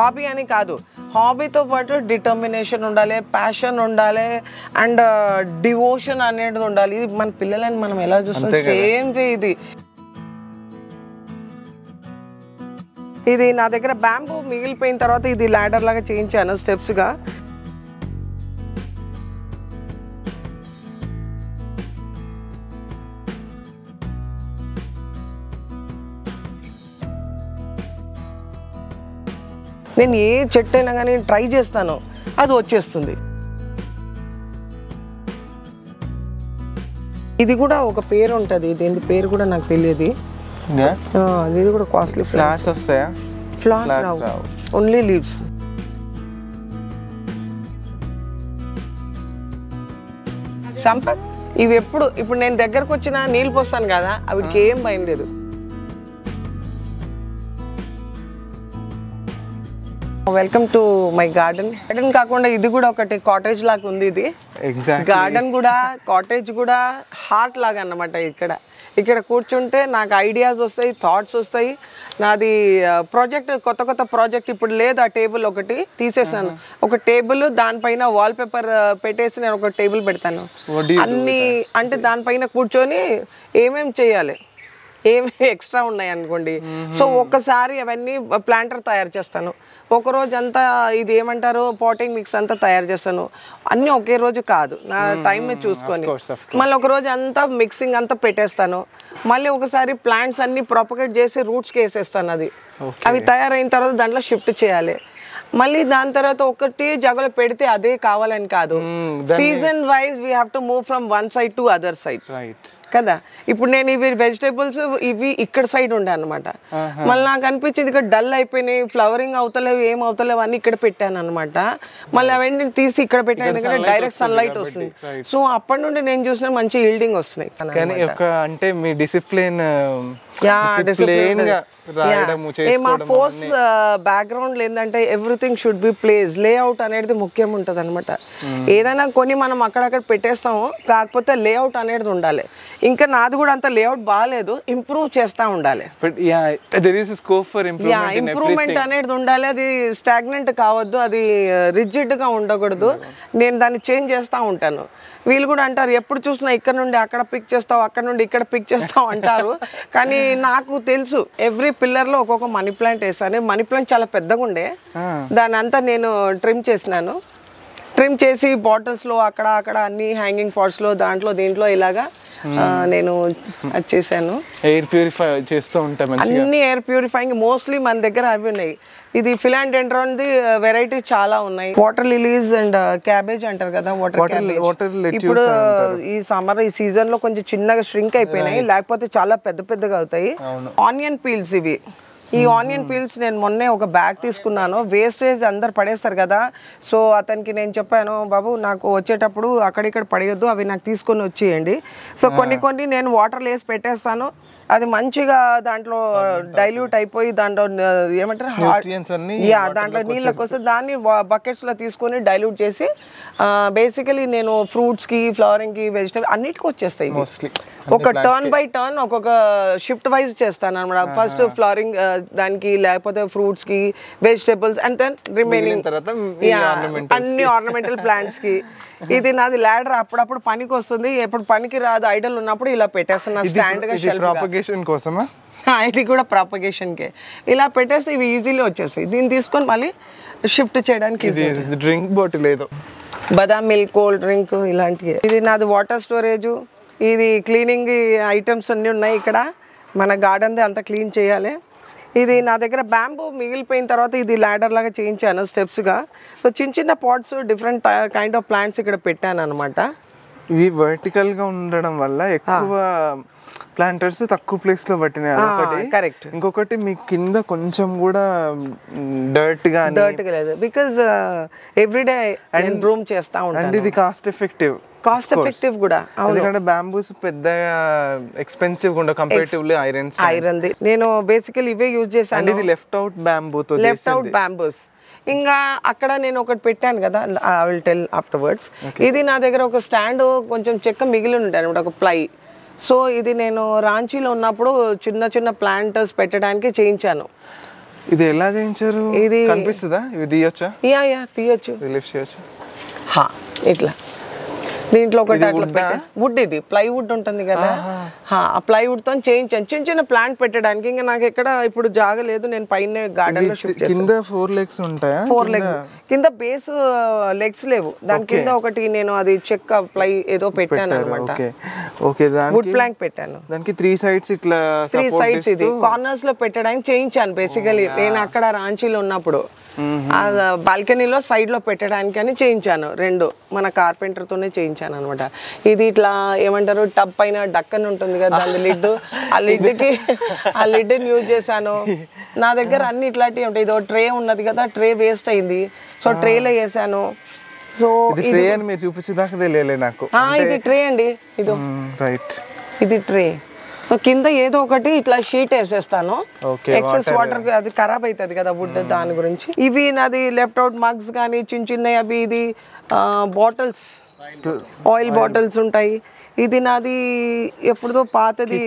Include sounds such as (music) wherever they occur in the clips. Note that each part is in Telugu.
హాబీ అని కాదు. హాబీతో పాటు డిటర్మినేషన్ ఉండాలి ప్యాషన్ ఉండాలి అండ్ డివోషన్ అనేది ఉండాలి. ఇది మన పిల్లలని మనం ఎలా చూస్తాం? సేమ్ ఇది. ఇది నా దగ్గర బ్యాంబూ మిగిలిపోయిన తర్వాత ఇది ల్యాడర్ లాగా చేయించాను స్టెప్స్గా నేను ఏ చెట్టు అయినా కానీ ట్రై చేస్తాను అది వచ్చేస్తుంది. ఇది కూడా ఒక పేరు ఉంటుంది దీని పేరు కూడా నాకు తెలియదు. ఇది కూడా కాస్ట్లీ ఫ్లవర్ ఫ్లాట్స్ వస్తాయా? ఫ్లవర్స్. ఓన్లీ లీవ్స్ సంపత్ ఇవి ఎప్పుడు ఇప్పుడు నేను దగ్గరకు వచ్చిన నీళ్ళు పోస్తాను కదా అవికి ఏం భయం లేదు. Welcome to my garden garden కాకుండా ఇది కూడా ఒకటి కాటేజ్ లాగా ఉంది ఇది. గార్డెన్ కూడా కాటేజ్ కూడా హార్ట్ లాగా అన్నమాట ఇక్కడ. ఇక్కడ కూర్చుంటే నాకు ఐడియాస్ వస్తాయి థాట్స్ వస్తాయి. నాది ప్రాజెక్ట్ కొత్త కొత్త ప్రాజెక్ట్ ఇప్పుడు లేదు. ఆ టేబుల్ ఒకటి తీసేసాను. ఒక టేబుల్ దానిపైన వాల్ పేపర్ పెట్టేసి నేను ఒక టేబుల్ పెడతాను. అన్ని అంటే దానిపైన కూర్చొని ఏమేం చేయాలి? ఏమి ఎక్స్ట్రా ఉన్నాయి అనుకోండి సో ఒక్కసారి అవన్నీ ప్లాంటర్ తయారు చేస్తాను. ఒక రోజు అంతా ఇది ఏమంటారు? పాటింగ్ మిక్స్ అంతా తయారు చేస్తాను. అన్నీ ఒకే రోజు కాదు. నా టైం చూసుకొని. మళ్ళీ ఒక రోజు అంతా మిక్సింగ్ అంతా పెట్టేస్తాను. మళ్ళీ ఒకసారి ప్లాంట్స్ అన్ని ప్రొపగేట్ చేసి రూట్స్కి వేసేస్తాను అది. అవి తయారైన తర్వాత దాంట్లో షిఫ్ట్ చేయాలి. మళ్ళీ దాని తర్వాత ఒకటి జగలో పెడితే అదే కావాలని కాదు. Season wise we have to move from one side to other side right కదా? ఇప్పుడు నేను ఇవి వెజిటేబుల్స్ ఇవి ఇక్కడ సైడ్ ఉండే అనమాట మళ్ళీ నాకు అనిపించింది ఇక్కడ డల్ అయిపోయినాయి ఫ్లవరింగ్ అవుతలేవు ఏం అవుతలేవు అని ఇక్కడ పెట్టాను అనమాట మళ్ళీ అవన్నీ తీసి ఇక్కడ పెట్టాను ఎందుకంటే డైరెక్ట్ సన్లైట్ వస్తుంది సో అప్పటి నుండి నేను చూసిన మంచి ఈల్డింగ్ వస్తున్నాయి కానీ ఒక అంటే మీ డిసిప్లిన్ మా ఫోర్స్ బ్యాక్గ్రౌండ్ ఏంటంటే everything should be place layout అనేది ముఖ్యం ఉంటుంది అనమాట ఏదైనా కొని మనం అక్కడక్కడ పెట్టేస్తాము కాకపోతే లేఅవుట్ అనేది ఉండాలి. ఇంకా నాది కూడా అంత లేఅవుట్ బాగాలేదు ఇంప్రూవ్ చేస్తూ ఉండాలి. ఇంప్రూవ్మెంట్ అనేది ఉండాలి అది స్టాగ్నెంట్ కావద్దు అది రిజిడ్గా ఉండకూడదు. నేను దాన్ని చేంజ్ చేస్తూ ఉంటాను. వీళ్ళు కూడా అంటారు ఎప్పుడు చూసినా ఇక్కడ నుండి అక్కడ పిక్ చేస్తావు అక్కడ నుండి ఇక్కడ పిక్ చేస్తావు అంటారు. కానీ నాకు తెలుసు ఎవ్రీ పిల్లర్లో ఒక్కొక్క మనీ ప్లాంట్ వేసాను. మనీ ప్లాంట్ చాలా పెద్దగా ఉండే. దాని అంతా నేను ట్రిమ్ చేసినాను. ట్రిమ్ చేసి బాటిల్స్లో అక్కడ అక్కడ అన్ని హ్యాంగింగ్ పాట్స్లో దాంట్లో దీంట్లో ఇలాగా నేను అది చేశాను. ఎయిర్ ప్యూరిఫై చేస్తూ ఉంటాం అన్ని ఎయిర్ ప్యూరిఫైయింగ్ మోస్ట్లీ మన దగ్గర అవి ఉన్నాయి. ఇది ఫిలాండెండ్రాన్ది వెరైటీ చాలా ఉన్నాయి. వాటర్ లిలీస్ అండ్ క్యాబేజ్ అంటారు కదా వాటర్ lettuce ఇప్పుడు ఈ సమ్మర్ ఈ సీజన్లో కొంచెం చిన్నగా ష్రింక్ అయిపోయినాయి. లేకపోతే చాలా పెద్ద పెద్దగా అవుతాయి. ఆనియన్ పీల్స్ ఇవి. ఈ ఆనియన్ పీల్స్ నేను మొన్నే ఒక బ్యాగ్ తీసుకున్నాను. వేస్టేజ్ అందరు పడేస్తారు కదా. సో అతనికి నేను చెప్పాను బాబు నాకు వచ్చేటప్పుడు అక్కడిక్కడ పడేయొద్దు అవి నాకు తీసుకొని వచ్చేయండి. సో కొన్ని కొన్ని నేను వాటర్ వేసి పెట్టేస్తాను. అది మంచిగా దాంట్లో డైల్యూట్ అయిపోయి దాంట్లో ఏమంటారు? యా దాంట్లో నీళ్ళకి వస్తే దాన్ని బకెట్స్లో తీసుకొని డైల్యూట్ చేసి బేసికలీ నేను ఫ్రూట్స్కి ఫ్లవరింగ్కి వెజిటబుల్ అన్నిటికీ వచ్చేస్తాయి. మోస్ట్లీ ఒక టర్న్ బై టర్న్ ఒక్కొక్క షిఫ్ట్ వైజ్ చేస్తాను అనమాట ఫస్ట్ ఫ్లవరింగ్ దానికి లేకపోతే ఫ్రూట్స్కి వెజిటబుల్స్ అండ్ దెన్ రిమైనింగ్ తర్వాత అన్ని ఆర్నమెంటల్ ప్లాంట్స్కి. ఇది నాది ల్యాడర్ అప్పుడప్పుడు పనికి వస్తుంది ఎప్పుడు పనికి రాదు. ఐడల్ ఉన్నప్పుడు ఇలా పెట్టేస్తాను స్టాండ్గా ప్రాపగేషన్ కోసమా? (laughs) ఇది కూడా ప్రాపగేషన్కే ఇలా పెట్టేస్తే ఇవి ఈజీలీ వచ్చేస్తాయి. దీన్ని తీసుకొని మళ్ళీ షిఫ్ట్ చేయడానికి డ్రింక్ బాటిల్ ఏదో. బదామ్ మిల్క్ కోల్డ్ డ్రింక్ ఇలాంటివి ఇది నాది వాటర్ స్టోరేజ్ ఇది క్లీనింగ్ ఐటమ్స్ అన్నీ ఉన్నాయి ఇక్కడ. మన గార్డెన్ది అంతా క్లీన్ చేయాలి. ఇది నా దగ్గర బ్యాంబూ మిగిలిపోయిన తర్వాత ఇది ల్యాడర్ లాగా చేయించాను స్టెప్స్గా. సో చిన్న చిన్న pots different kind of plants ఇక్కడ పెట్టాను అనమాట ఇవి వర్టికల్గా ఉండడం వల్ల ఎక్కువ ప్లాంటర్స్ తక్కువ ప్లేస్లో పట్టినాయి. అదొకటి. కరెక్ట్ ఇంకొకటి మీ కింద కొంచెం కూడా డర్ట్గా డర్ట్గా లేదు. బికాజ్ ఎవ్రీడే అండ్ రూమ్ చేస్తూ ఉంటాను. అండ్ ఇది కాస్ట్ ఎఫెక్టివ్ కాస్ట్ ఎఫెక్టివ్ కూడా. ఎందుకంటే బ్యాంబూస్ పెద్దగా ఎక్స్పెన్సివ్ ఉండవు. కంపేరిటివ్లీ ఐరన్స్ ఐరన్ది నేను బేసికల్ ఇవే యూజ్ అండ్ చేశాను ఇది లెఫ్ట్ అవుట్ బ్యాంబూతో లెఫ్ట్ అవుట్ బ్యాంబూస్ ఇంకా అక్కడ నేను ఒకటి పెట్టాను కదా ఐ విల్ టెల్ ఆఫ్టర్వర్డ్స్ ఇది నా దగ్గర ఒక స్టాండ్ కొంచెం చెక్క మిగిలి అనమాట ఒక ప్లై సో ఇది నేను రాంచీలో ఉన్నప్పుడు చిన్న చిన్న ప్లాంటర్స్ పెట్టడానికి చేయించాను. ఇది ఎలా చేయించారు? ఇది- కనిపిస్తుందా? ఇవి తీయొచ్చా? యా యా తీయొచ్చు. రిలీఫ్ చేయొచ్చా? ఇట్లా. దీంట్లో ఒకటి అట్లా వుడ్ ఇది ప్లైవుడ్ ఉంటుంది కదా. ఆ ప్లైవుడ్తో చేయించాను చిన్న చిన్న ప్లాంట్ పెట్టడానికి ఇంకా నాకు ఎక్కడ ఇప్పుడు జాగలేదు నేను పైన గార్డెన్లో షిఫ్ట్ కింద ఫోర్ లెగ్స్ ఉంటాయా? ఫోర్ లెగ్ కింద బేస్ లెగ్స్ లేవు. దాని కింద ఒకటి నేను అది చెక్క ప్లై ఏదో పెట్టాను అనమాట ఓకే వుడ్ ప్లాంక్ పెట్టాను. దానికి త్రీ సైడ్స్ ఇట్లా త్రీ సైడ్స్ ఇది. కార్నర్స్లో పెట్టడానికి చేయించాను బేసికలీ నేను అక్కడ రాంచీలో ఉన్నప్పుడు. బాల్కనీలో సైడ్లో పెట్టడానికి అని చేయించాను. రెండు మన కార్పెంటర్ తోనే చేయించాను అనమాట ఇది ఇట్లా ఏమంటారు టబ్ పైన డక్కన్ ఉంటుంది కదా దాని లిడ్. ఆ లిడ్కి ఆ లిడ్ యూజ్ చేశాను. నా దగ్గర అన్ని ఇట్లాంటివి ఉంటాయి. ఇదో ట్రే ఉన్నది కదా ట్రే వేస్ట్ అయింది. సో ట్రేలో వేసాను. సో ఇది ట్రే అని మీరు చూపించేదాకా తెలియలే నాకు. ఇది ట్రే అండి. ఇదో. రైట్ ఇది ట్రే. సో కింద ఏదో ఒకటి ఇట్లా షీట్ వేసేస్తాను. Excess water. అది ఖరాబ్ అవుతుంది కదా వుడ్ దాని గురించి. ఇవి నాది లెఫ్ట్ అవుట్ మగ్స్ కానీ చిన్న చిన్నవి అవి ఇది బాటిల్స్ ఆయిల్ బాటిల్స్ ఉంటాయి. ఇది నాది ఎప్పుడుదో పాతది.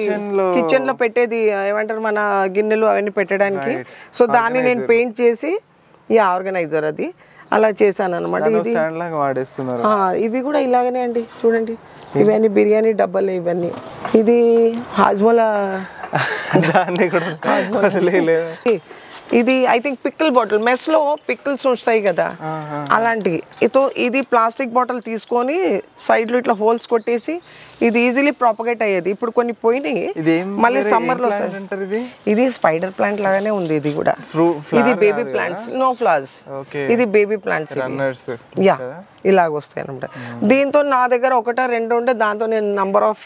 కిచెన్లో పెట్టేది ఏమంటారు మన గిన్నెలు అవన్నీ పెట్టడానికి. సో దాన్ని నేను పెయింట్ చేసి ఈ ఆర్గనైజర్ అది. అలా చేశాను అనమాట ఇది. ఇవి కూడా ఇలాగనే అండి చూడండి. ఇవన్నీ బిర్యానీ డబ్బాలు ఇవన్నీ. ఇది హాజ్మోలా. (laughs) దాన్ని కూడా ఇది ఐ థింక్ పిక్కల్ బాటిల్ మెస్లో పిక్కల్స్ వస్తాయి కదా. అలాంటివి. ఇతో ఇది ప్లాస్టిక్ బాటిల్ తీసుకొని సైడ్లో ఇట్లా హోల్స్ కొట్టేసి ఇది ఈజీలీ ప్రాపగేట్ అయ్యేది. ఇప్పుడు కొన్ని పోయినాయి. మళ్ళీ సమ్మర్లో ఇది? స్పైడర్ ప్లాంట్ లాగానే ఉంది ఇది కూడా. ఇది బేబీ ప్లాంట్స్ నో ఫ్లవర్స్ ఇది బేబీ ప్లాంట్స్ యా ఇలాగ వస్తాయి అనమాట దీంతో నా దగ్గర ఒకటా రెండు ఉంటే దాంతో నేను నంబర్ ఆఫ్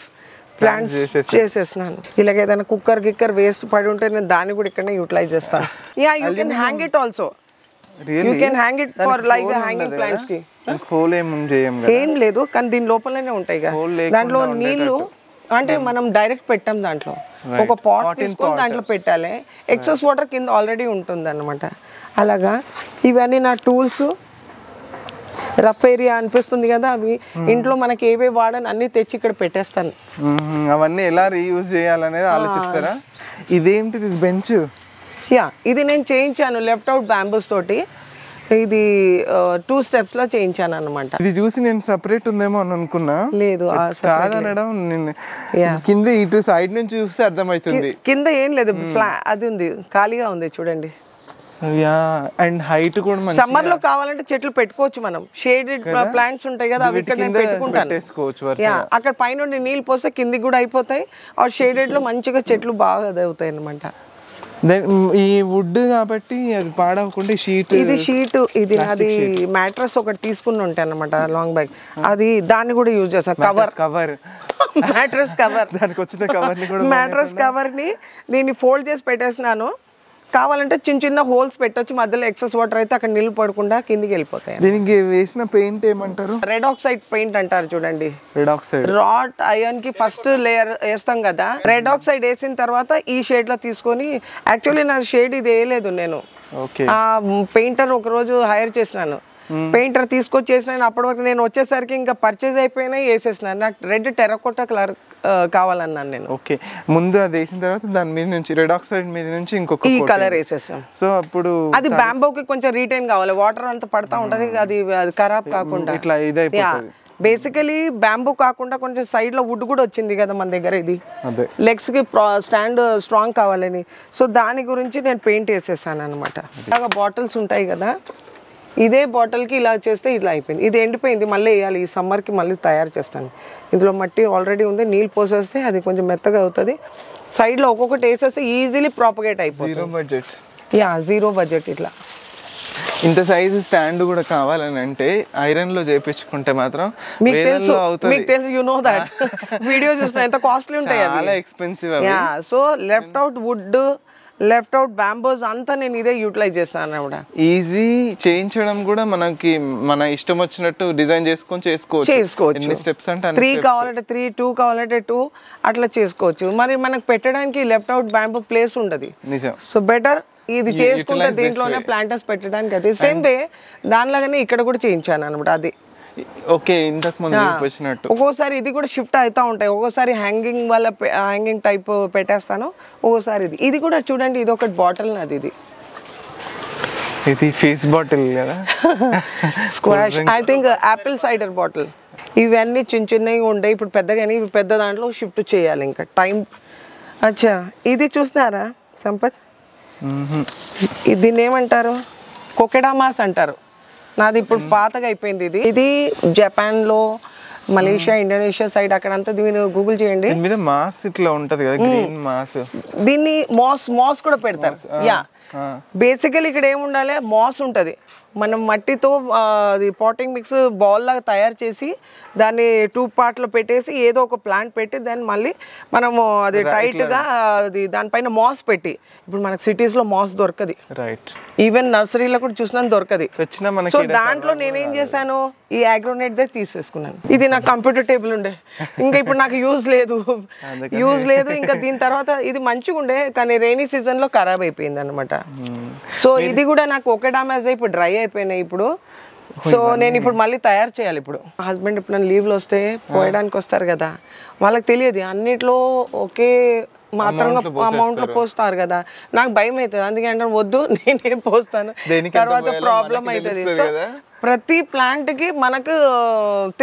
ప్లాంట్స్ చేసేసి. చేసేసినాను ఇలాగ ఏదైనా కుక్కర్ గిక్కర్ వేస్ట్ పడి ఉంటే నేను దాన్ని కూడా ఇక్కడనే యూటిలైజ్ చేస్తాను. Yeah you can hang it also you can hang it for like hanging ప్లాంట్స్కి. Hole ఏం లేదు కానీ దీని లోపలనే ఉంటాయి దాంట్లో నీళ్ళు అంటే మనం డైరెక్ట్ పెట్టాం దాంట్లో. ఒక పాట్ తీసుకొని దాంట్లో పెట్టాలి. ఎక్సెస్ వాటర్ కింద ఆల్రెడీ ఉంటుంది అనమాట అలాగా ఇవన్నీ నా టూల్స్ రఫ్ ఏరియా అనిపిస్తుంది కదా అవి. ఇంట్లో మనకి ఏవే వాడని అన్ని తెచ్చి ఇక్కడ పెట్టేస్తాను. అవన్నీ ఎలా రీయూజ్ చేయాలనేది ఆలోచిస్తారా? ఇదేంటిది? ఇది బెంచ్ యా ఇది నేను చేయించాను లెఫ్ట్ అవుట్ బ్యాంబూస్ తోటి. ఇది టూ స్టెప్స్లో చేయించాను అనమాట ఇది చూసి నేను సపరేట్ ఉందేమో అని అనుకున్నా. లేదు ఆ కాదనడం. కింద ఇటు సైడ్ నుంచి చూస్తే అర్థమవుతుంది. కింద ఏం లేదు అది ఉంది ఖాళీగా ఉంది చూడండి. అండ్ హైట్ కూడా సమ్మర్లో కావాలంటే చెట్లు పెట్టుకోవచ్చు మనం. షేడెడ్ ప్లాంట్స్ ఉంటాయి కదా అవి పెట్టుకుంటాను. అక్కడ పైన నీళ్ళు పోస్తే కిందికి కూడా అయిపోతాయి. ఆ షేడెడ్లో మంచిగా చెట్లు బాగా అవుతాయి అనమాట మ్, ఈ వుడ్ కాబట్టి అది పాడవకుండా షీట్ ఇది షీట్ ఇది నాది మ్యాట్రస్ ఒకటి తీసుకుని ఉంటాయి అనమాట లాంగ్ బ్యాగ్ అది దాన్ని కూడా యూజ్ చేస్తాను కవర్ కవర్ మ్యాట్రస్ కవర్ దానికి వచ్చిన కవర్ మ్యాట్రస్ కవర్ని దీన్ని ఫోల్డ్ చేసి పెట్టేసినాను కావాలంటే చిన్న చిన్న హోల్స్ పెట్టొచ్చు. మధ్యలో ఎక్సెస్ వాటర్ అయితే అక్కడ నీళ్ళు పడకుండా కిందికి వెళ్ళిపోతాయి దీనికి వేసిన పెయింట్ ఏమంటారు? రెడ్ ఆక్సైడ్ పెయింట్ అంటారు చూడండి. Red oxide. రాట్ ఐరన్కి ఫస్ట్ లేయర్ వేస్తాం కదా. రెడ్ ఆక్సైడ్ వేసిన తర్వాత ఈ షేడ్లో తీసుకొని యాక్చువల్లీ నా షేడ్ ఇది వేయలేదు నేను. పెయింటర్ ఒక రోజు హైర్ చేసినాను పెయింటర్ తీసుకొచ్చి చేసినాను అప్పటి వరకు నేను వచ్చేసరికి ఇంకా పర్చేజ్ అయిపోయినాయి వేసేసినాను. నాకు రెడ్ టెరకోటా కలర్ కావాలన్నాను నేను. ఓకే. ముందు అది వేసిన తర్వాత దాని మీద నుంచి రెడ్ ఆక్సైడ్ మీద నుంచి ఇంకొక ఈ. కలర్ వేసేసాం. సో అప్పుడు అది బ్యాంబోకి కొంచెం రీటైన్ కావాలి. వాటర్ అంతా పడతా ఉంటది అది ఖరాబ్ కాకుండా. ఇట్లా ఇదైపోతుంది బేసికలీ బ్యాంబూ కాకుండా కొంచెం సైడ్లో వుడ్ కూడా వచ్చింది కదా మన దగ్గర ఇది. లెగ్స్కి స్టాండ్ స్ట్రాంగ్ కావాలని. సో దాని గురించి నేను పెయింట్ వేసేసాను అనమాట బాటిల్స్ ఉంటాయి కదా. ఇదే బాటిల్కి ఇలా చేస్తే ఇలా అయిపోయింది. ఇది ఎండిపోయింది మళ్ళీ వేయాలి. ఈ సమ్మర్కి మళ్ళీ తయారు చేస్తాను. ఇందులో మట్టి ఆల్రెడీ ఉంది నీళ్ళు పోసేస్తే అది కొంచెం మెత్తగా అవుతుంది. సైడ్లో ఒక్కొక్కటి వేసేస్తే ఈజీలీ ప్రాపగేట్ అయిపోతుంది. Zero budget yeah zero budget ఇట్లా. ఇంత సైజు స్టాండ్ కూడా కావాలని అంటే ఐరన్లో చేపించుకుంటే మాత్రం మీకు తెలుసు మీకు తెలుసు యు నో దట్ వీడియో చూస్తున్నా ఎంత కాస్ట్లీ ఉంటాయి చాలా expensive so left out wood left out bamboos అంతా నేను ఇదే యూటిలైజ్ చేస్తాను కూడా ఈజీ చేయించడం కూడా మనకి మన ఇష్టం వచ్చినట్టు డిజైన్ చేసుకొని చేసుకోవచ్చు. చేసుకోవచ్చు. ఎన్ని స్టెప్స్ అంటే త్రీ కావాలంటే త్రీ టూ కావాలంటే టూ అట్లా చేసుకోవచ్చు. మరి మనకు పెట్టడానికి లెఫ్ట్ అవుట్ బ్యాంబో ప్లేస్ ఉండదు నిజం. సో బెటర్ ఇది చేసుకుంటే దీంట్లోనే ప్లాంటర్స్ పెట్టడానికి అది. సేమ్ వే దానిలాగానే ఇక్కడ కూడా చేయించాను అనమాట. అది ఓకే ఇంతకు ముందు ఒక్కోసారి ఇది కూడా షిఫ్ట్ అవుతా ఉంటాయి. ఒక్కోసారి హ్యాంగింగ్ వల్ల హ్యాంగింగ్ టైప్ పెట్టేస్తాను. ఒక్కోసారి ఇది. ఇది కూడా చూడండి ఇది ఒకటి బాటిల్ నాది ఇది. ఇది ఫేస్ బాటిల్ కదా? Squash I think apple cider bottle ఇవన్నీ చిన్న చిన్నవి ఉంటాయి. ఇప్పుడు పెద్దగాని ఇవి పెద్ద దాంట్లో షిఫ్ట్ చేయాలి ఇంకా. టైం అచ్చా. ఇది చూసినారా సంపత్? దీన్ని ఏమంటారు? కొకెడామాస్ అంటారు. నాది ఇప్పుడు పాతగా అయిపోయింది ఇది. ఇది జపాన్లో మలేషియా ఇండోనేషియా సైడ్ అక్కడంతా దీన్ని గూగుల్ చేయండి. మీద మాస్ ఇట్లా ఉంటది కదా గ్రీన్ మాస్. దీన్ని మాస్ మాస్ కూడా పెడతారు. యా. బేసికల్ ఇక్కడ ఏముండాలి మాస్ ఉంటుంది. మనం మట్టితో అది పాటింగ్ మిక్స్ బాల్ లాగా తయారు చేసి దాన్ని టూ పార్ట్లో పెట్టేసి ఏదో ఒక ప్లాంట్ పెట్టి దాన్ని మళ్ళీ మనము అది టైట్గా అది దానిపైన మాస్ పెట్టి. ఇప్పుడు మనకు సిటీస్లో మాస్ దొరకది. రైట్ ఈవెన్ నర్సరీలో కూడా చూసినా దొరకది. సో దాంట్లో నేనేం చేశాను? ఈ అగ్రోనెట్ దే తీసేసుకున్నాను. ఇది నా కంప్యూటర్ టేబుల్ ఉండే. ఇంకా ఇప్పుడు నాకు యూజ్ లేదు. యూజ్ లేదు. ఇంకా దీని తర్వాత ఇది మంచిగా ఉండే. కానీ రైనీ సీజన్లో ఖరాబ్ అయిపోయింది అనమాట సో ఇది కూడా నాకు ఒక డామేజ్ ఇప్పుడు డ్రై అయిపోయినాయి ఇప్పుడు. సో నేను ఇప్పుడు మళ్ళీ తయారు చేయాలి ఇప్పుడు. హస్బెండ్ ఇప్పుడు నన్ను లీవ్లో వస్తే పోయడానికి వస్తారు కదా. వాళ్ళకి తెలియదు అన్నిట్లో ఒకే మాత్రంగా అమౌంట్లో పోస్తారు కదా. నాకు భయం అవుతుంది. అందుకే వద్దు నేనే పోస్తాను. తర్వాత ప్రాబ్లం అవుతుంది. ప్రతి ప్లాంట్కి మనకు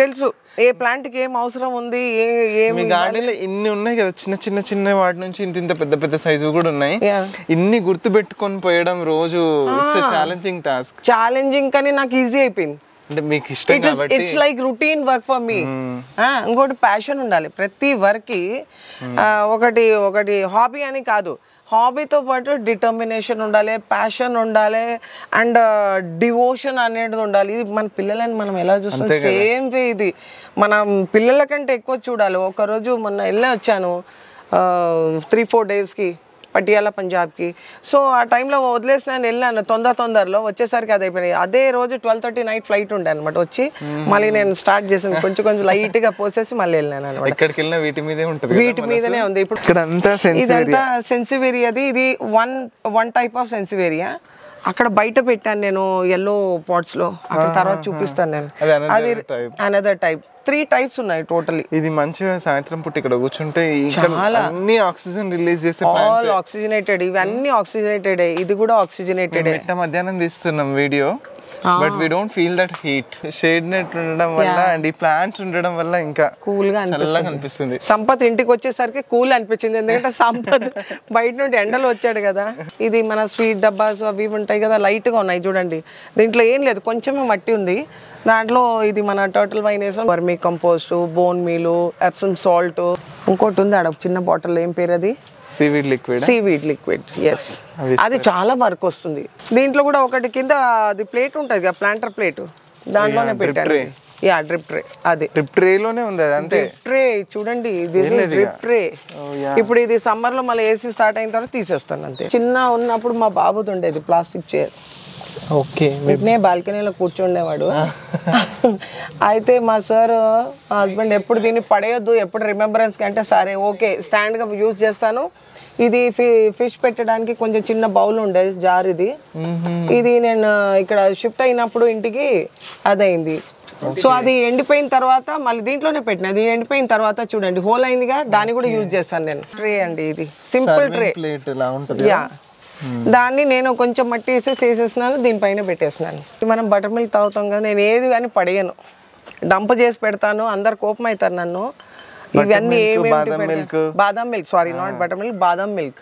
తెలుసు. ఏ ప్లాంట్కి ఏం అవసరం ఉంది మీ గార్డెన్ ఇన్ని ఉన్నాయి కదా. చిన్న చిన్న చిన్న వాటి నుంచి ఇంత ఇంత పెద్ద పెద్ద సైజు కూడా ఉన్నాయి. ఇన్ని గుర్తు పెట్టుకొని పోయడం రోజు ఛాలెంజింగ్ టాస్క్ ఛాలెంజింగ్ కానీ నాకు ఈజీ అయిపోయింది. అంటే మీకు ఇష్టం కాబట్టి it's like routine work for me ఇంకోటి ప్యాషన్ ఉండాలి. ప్రతి వర్క్ ఒకటి ఒకటి హాబీ అని కాదు. హాబీతో పాటు డిటర్మినేషన్ ఉండాలి ప్యాషన్ ఉండాలి అండ్ డివోషన్ అనేది ఉండాలి. ఇది మన పిల్లలని మనం ఎలా చూస్తాం? సేమ్ వే ఇది. మనం పిల్లల కంటే ఎక్కువ చూడాలి. ఒకరోజు మొన్న వెళ్ళి వచ్చాను. త్రీ ఫోర్ డేస్కి పటియాలా పంజాబ్కి. సో ఆ టైంలో వదిలేసి నేను వెళ్ళాను తొందర తొందరలో వచ్చేసరికి అది అయిపోయినాయి. అదే రోజు ట్వెల్వ్ థర్టీ నైట్ ఫ్లైట్ ఉండే అనమాట వచ్చి. మళ్ళీ నేను స్టార్ట్ చేసాను కొంచెం కొంచెం లైట్గా పోసేసి మళ్ళీ వెళ్ళాను అనమాట ఎక్కడికి వెళ్ళినా వీటి మీదే ఉంటుంది వీటి మీదనే ఉంది. ఇప్పుడు ఇదంతా సెన్సివేరియాది ఇది one one type of sansevieria అక్కడ బయట పెట్టాను నేను ఎల్లో పాట్స్లో. అక్కడ తర్వాత చూపిస్తాను నేను. అది. అనదర్ టైప్ త్రీ టైప్స్ ఉన్నాయి టోటలీ ఇది మంచిగా సాయంత్రం పూట ఇక్కడ కూర్చుంటే అన్ని ఆక్సిజన్ రిలీజ్ చేసే ఆల్ ఆక్సిజనేటెడ్ ఇవన్నీ ఆక్సిజనేటెడ్ ఇది కూడా ఆక్సిజనేటెడ్ మధ్యాహ్నం తీస్తున్నాం video. But we don't feel that heat shade net ఉండడం వల్ల అండ్ ఈ ప్లాంట్స్ ఉండడం వల్ల ఇంకా కూల్గా చల్లగా అనిపిస్తుంది. సంపత్ ఇంటికి వచ్చేసరికి కూల్ అనిపించింది. ఎందుకంటే సంపత్ (laughs) బయట నుండి ఎండలో వచ్చాడు కదా. ఇది మన స్వీట్ డబ్బాస్ అవి ఉంటాయి కదా లైట్గా ఉన్నాయి చూడండి. దీంట్లో ఏం లేదు కొంచెమే మట్టి ఉంది. దాంట్లో ఇది మన టర్టిల్ వైన్ వేసాం. Vermi compost bone మీలు Epsom salt ఇంకోటి ఉంది ఆడ చిన్న బాటిల్ ఏం పేరు అది? Seaweed liquid seaweed liquid yes అది చాలా వర్క్ వస్తుంది. దీంట్లో కూడా ఒకటి కింద అది ప్లేట్ ఉంటుంది కదా ప్లాంటర్ ప్లేట్. దాంట్లోనే పెట్టాను. యా డ్రిప్ ట్రే అది. ట్రిప్ ట్రేలోనే ఉంది అది అంతే. డ్రిప్ ట్రే చూడండి ఇది డ్రిప్ ట్రే ఇప్పుడు ఇది సమ్మర్లో మళ్ళీ ఏసీ స్టార్ట్ అయిన తర్వాత తీసేస్తాను అంతే. చిన్న ఉన్నప్పుడు మా బాబుది ఉండేది ప్లాస్టిక్ చైర్. ఓకే వీటినే బాల్కనీలో కూర్చుండేవాడు. (laughs) అయితే మా సార్ హస్బెండ్ ఎప్పుడు దీన్ని పడేయొద్దు ఎప్పుడు రిమెంబరెన్స్ అంటే సరే ఓకే స్టాండ్గా యూజ్ చేస్తాను. ఇది ఫిష్ పెట్టడానికి కొంచెం చిన్న బౌల్ ఉండే జార్ ఇది ఇది నేను ఇక్కడ షిఫ్ట్ అయినప్పుడు ఇంటికి అదైంది. సో అది ఎండిపోయిన తర్వాత మళ్ళీ దీంట్లోనే పెట్టిన. అది ఎండిపోయిన తర్వాత చూడండి హోల్ అయిందిగా దాన్ని కూడా యూజ్ చేస్తాను నేను. ట్రే అండి ఇది. సింపుల్ ట్రే యా దాన్ని నేను కొంచెం మట్టి వేసేసి వేసేసినాను దీనిపైన పెట్టేసినాను. మనం బటర్ మిల్క్ తాగుతాం కదా నేను ఏది కానీ పడేయను. డంప్ చేసి పెడతాను అందరు కోపం అవుతారు నన్ను. ఇవన్నీ బాదం milk. బాదం milk sorry not butter milk బాదం మిల్క్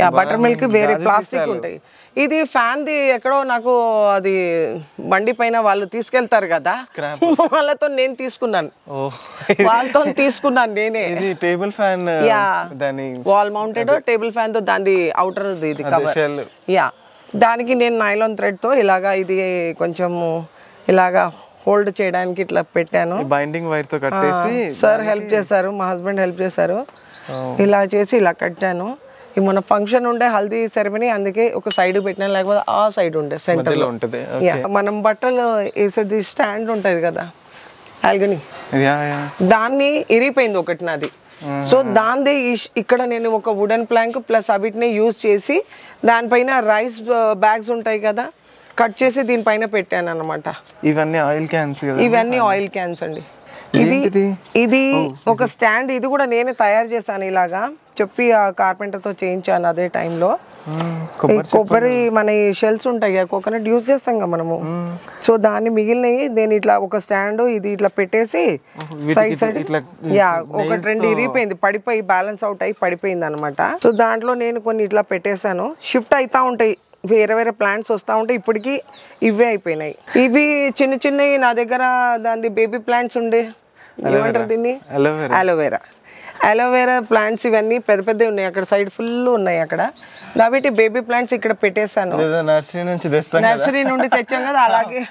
యా బటర్ మిల్క్ వేరే ప్లాస్టిక్ ఉంటాయి. ఇది ఫ్యాన్ ది ఎక్కడో నాకు అది బండి పైన వాళ్ళు తీసుకెళ్తారు కదా (laughs) వాళ్ళతో నేను తీసుకున్నాను. వాళ్ళతో తీసుకున్నాను నేనే. టేబుల్ ఫ్యాన్ దాని వాల్ మౌంటెడ్ టేబుల్ ఫ్యాన్తో దాని అవుటర్ ఇది కవర్ యా దానికి నేను నైలాన్ థ్రెడ్తో ఇలాగా ఇది కొంచెం ఇలాగా హోల్డ్ చేయడానికి ఇట్లా పెట్టాను. బైండింగ్ వైర్తో కట్టేసి సార్ హెల్ప్ చేశారు మా హస్బెండ్ హెల్ప్ చేశారు. ఇలా చేసి ఇలా కట్టాను. ఈ మన ఫంక్షన్ ఉండే హల్దీ సెరమనీ అందుకే ఒక సైడ్ పెట్టినా లేకపోతే ఆ సైడ్ ఉండే సెంటర్ మధ్యలో ఉంటది మనం బట్టలు వేసేది స్టాండ్ ఉంటది కదా ఆల్గని. దాన్ని ఇరిగిపోయింది ఒకటి నాది. సో దాందే ఇక్కడ నేను ఒక వుడెన్ ప్లాంక్ ప్లస్ అవిటిని యూజ్ చేసి దానిపైన రైస్ బ్యాగ్స్ ఉంటాయి కదా కట్ చేసి దీనిపైన పెట్టాను అనమాట ఇవన్నీ ఆయిల్ క్యాన్స్ ఇవన్నీ ఆయిల్ క్యాన్స్ అండి. ఏంటిది? ఇది ఒక స్టాండ్ ఇది కూడా నేనే తయారు చేశాను ఇలాగా. చెప్పి ఆ carpenter తో చేయించాను అదే టైంలో. కొబ్బరి మన షెల్స్ ఉంటాయి కదా కోకోనట్ యూజ్ చేస్తాం కదా మనము. సో దాన్ని మిగిలినవి నేను ఇట్లా ఒక స్టాండ్ ఇది ఇట్లా పెట్టేసి సైడ్ సైడ్ యా ఒక ట్రెండ్ ఇరిగిపోయింది పడిపోయి బ్యాలెన్స్ అవుట్ అయ్యి పడిపోయింది అనమాట సో దాంట్లో నేను కొన్ని ఇట్లా పెట్టేశాను. షిఫ్ట్ అవుతా ఉంటాయి. వేరే వేరే ప్లాంట్స్ వస్తూ ఉంటాయి ఇప్పటికి ఇవే అయిపోయినాయి. ఇవి చిన్న చిన్నవి నా దగ్గర దాని బేబీ ప్లాంట్స్ ఉండే. ఏమంటారు దీన్ని? అలోవెరా అలోవెరా ప్లాంట్స్ ఇవన్నీ పెద్ద పెద్దవి ఉన్నాయి. అక్కడ సైడ్ ఫుల్ ఉన్నాయి అక్కడ. కాబట్టి బేబీ ప్లాంట్స్ ఇక్కడ పెట్టేశాను. నర్సరీ నుంచి నర్సరీ నుండి తెచ్చాం కదా అలాగే.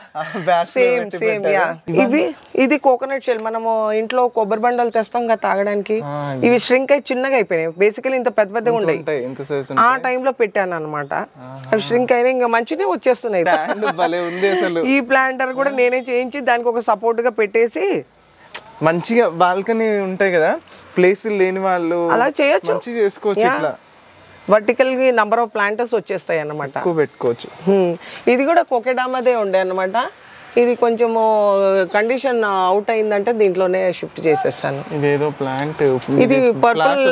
సేమ్ సేమ్ యా ఇవి ఇది కోకోనట్ షెల్ మనము ఇంట్లో కొబ్బరి బండలు తెస్తాం కదా తాగడానికి. ఇవి ష్రింక్ అయి చిన్నగా అయిపోయినాయి. బేసికలీ ఇంత పెద్ద పెద్దగా ఉండేవి. సైజ్ ఆ టైంలో పెట్టాను అనమాట అవి ష్రింక్ అయినా ఇంకా మంచిగా వచ్చేస్తున్నాయి. (laughs) ఈ ప్లాంటర్ కూడా నేనే చేయించి దానికి ఒక సపోర్ట్గా పెట్టేసి మంచిగా బాల్కనీ ఉంటాయి కదా ప్లేస్ లేని వాళ్ళు అలా చేయొచ్చు. మంచిగా చేసుకోవచ్చు ఇట్లా. వర్టికల్గా నంబర్ ఆఫ్ ప్లాంటర్స్ వచ్చేస్తాయి అన్నమాట. ఎక్కువ పెట్టుకోవచ్చు. ఇది కూడా కోకెడామదే ఉండే అన్నమాట. ఇది కొంచెము కండిషన్ అవుట్ అయిందంటే దీంట్లోనే షిఫ్ట్ చేసేస్తాను. ఇదేదో ప్లాంట్ ఇది పర్పుల్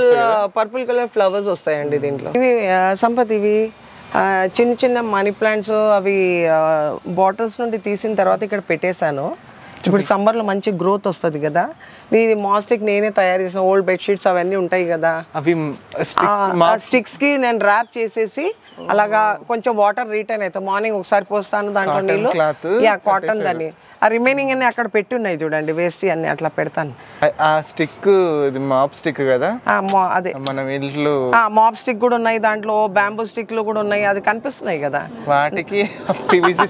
పర్పుల్ కలర్ ఫ్లవర్స్ వస్తాయండి దీంట్లో. ఇవి సంపత్ ఇవి చిన్న చిన్న మనీ ప్లాంట్స్ అవి బాటిల్స్ నుండి తీసిన తర్వాత ఇక్కడ పెట్టేశాను. ఇప్పుడు సమ్మర్లో మంచి గ్రోత్ వస్తుంది కదా. ఇది మాస్టిక్ నేనే తయారు చేసిన ఓల్డ్ బెడ్షీట్స్ అవన్నీ ఉంటాయి కదా. అవి స్టిక్స్కి నేను ర్యాప్ చేసేసి అలాగా కొంచెం వాటర్ రీటర్న్ అవుతాయి మార్నింగ్ ఒకసారి పోస్తాను దాంట్లో నీళ్ళు. యా కాటన్ దాన్ని. ఆ రిమైనింగ్ అన్ని అక్కడ పెట్టి ఉన్నాయి చూడండి వేస్ట్ అన్ని అట్లా పెడతాను. ఆ స్టిక్ ఇది మాప్ స్టిక్ కదా? అదే. మనం ఇల్లు మాప్ స్టిక్ కూడా ఉన్నాయి దాంట్లో బ్యాంబూ స్టిక్లు కూడా ఉన్నాయి అది కనిపిస్తున్నాయి కదా. వాటికి పివిసి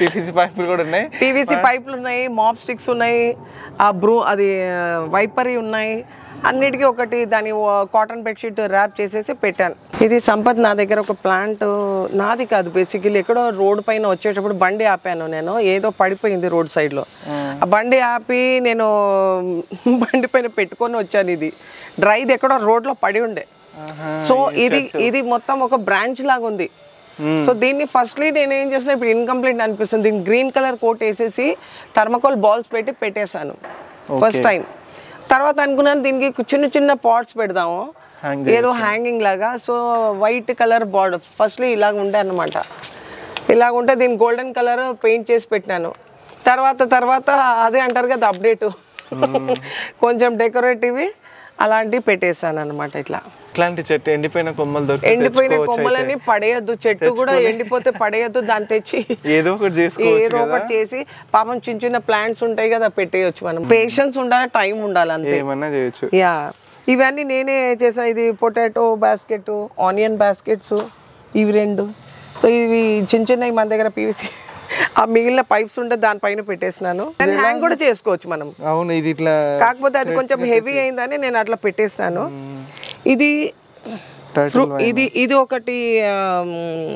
పివిసి పైపులు కూడా ఉన్నాయి. పీవీసీ పైపులు ఉన్నాయి మాప్ స్టిక్స్ ఉన్నాయి ఆ బ్రూ అది వైపరీ ఉన్నాయి అన్నిటికీ ఒకటి దాని కాటన్ బెడ్షీట్ ర్యాప్ చేసేసి పెట్టాను. ఇది సంపత్ నా దగ్గర ఒక ప్లాంట్ నాది కాదు బేసికలీ ఎక్కడో రోడ్ పైన వచ్చేటప్పుడు బండి ఆపాను నేను ఏదో పడిపోయింది రోడ్ సైడ్లో ఆ. బండి ఆపి నేను (laughs) బండి పైన పెట్టుకొని వచ్చాను ఇది. డ్రైది ఎక్కడో రోడ్లో పడి ఉండే. సో ఇది ఇది మొత్తం ఒక బ్రాంచ్ లాగా ఉంది. సో దీన్ని ఫస్ట్లీ నేను ఏం చేసిన ఇప్పుడు ఇన్కంప్లీట్ అనిపిస్తుంది. దీన్ని గ్రీన్ కలర్ కోట్ వేసేసి థర్మకోల్ బాల్స్ పెట్టి పెట్టేశాను. ఫస్ట్ టైం తర్వాత అనుకున్నాను దీనికి చిన్న చిన్న పాట్స్ పెడదాము. ఏదో హ్యాంగింగ్ లాగా. So white colour border firstly ఇలాగ ఉండే అనమాట ఇలాగ ఉంటే దీన్ని గోల్డెన్ కలర్ పెయింట్ చేసి పెట్టినాను. తర్వాత తర్వాత అదే అంటారు కదా అప్డేట్ (laughs) కొంచెం డెకరేటివ్ అలాంటివి పెట్టేశాను అనమాట ఇట్లా. ఇట్లాంటి చెట్టు ఎండిపోయిన కొమ్మలు దొరికి ఎండిపోయిన కొమ్మలని పడేయద్దు. చెట్టు కూడా ఎండిపోతే పడేయద్దు. దాన్ని తెచ్చి ఏదో ఒకటి చేసుకో ఏదో ఒకటి చేసి పాపం చిన్న చిన్న ప్లాంట్స్ ఉంటాయి కదా పెట్టేయచ్చు మనం. పేషెన్స్ ఉండాలి టైం ఉండాలి అంతే. ఏమన్నా చేయొచ్చు. యా. ఇవన్నీ నేనే చేసాను. ఇది పొటాటో బాస్కెట్ ఆనియన్ బాస్కెట్స్ ఇవి రెండు. సో ఇవి చిన్న చిన్నవి మన దగ్గర పీవీసీ. ఆ మిగిలిన పైప్స్ ఉంటే దానిపైన పెట్టేసినాను. హ్యాంగ్ కూడా చేసుకోవచ్చు మనం. అవును ఇది ఇట్లా కాకపోతే అది కొంచెం హెవీ అయిందని నేను అట్లా పెట్టేస్తాను ఇది ఇది ఇది ఒకటి